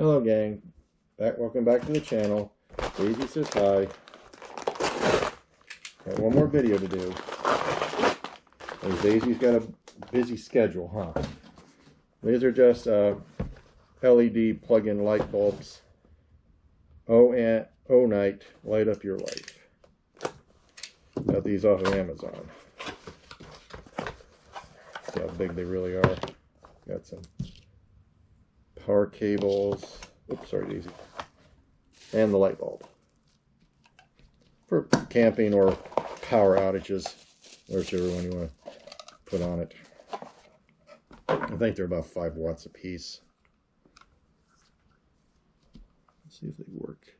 Hello, gang. Back, welcome back to the channel. Daisy says hi. Got one more video to do. Daisy's got a busy schedule, huh? These are just uh, LED plug-in light bulbs. O and O night, light up your life. Got these off of Amazon. See how big they really are. Got some power cables. Oops, sorry, Daisy. And the light bulb. For camping or power outages, whichever one you want to put on it. I think they're about 5 watts a piece. Let's see if they work.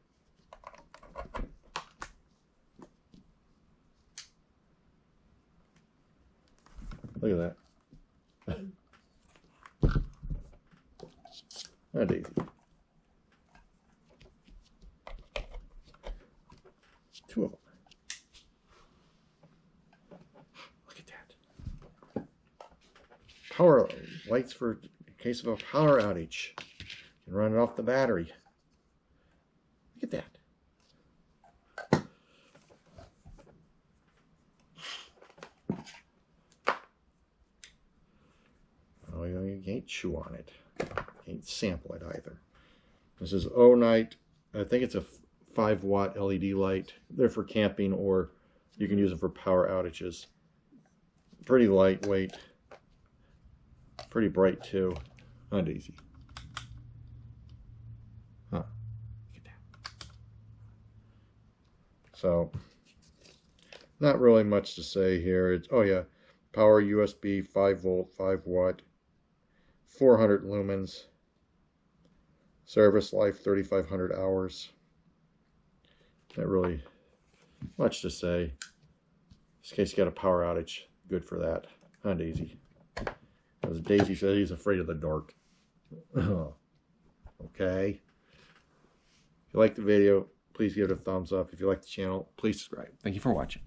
Look at that. Oh, Daisy. Two of them. Look at that. Power lights for in case of a power outage. You can run it off the battery. Look at that. Oh, you can't chew on it. Can't sample it either. This is ONITE. I think it's a 5 watt LED light. They're for camping or you can use it for power outages. Pretty lightweight. Pretty bright too. Not easy. Huh. So, not really much to say here. It's oh yeah, power USB 5 volt 5 watt 400 lumens service life 3500 hours. Not really much to say. In case you got a power outage good for that. Not Daisy as Daisy says he's afraid of the dark. Okay. If you like the video please give it a thumbs up. If you like the channel please subscribe. Thank you for watching